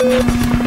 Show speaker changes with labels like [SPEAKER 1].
[SPEAKER 1] Thank you.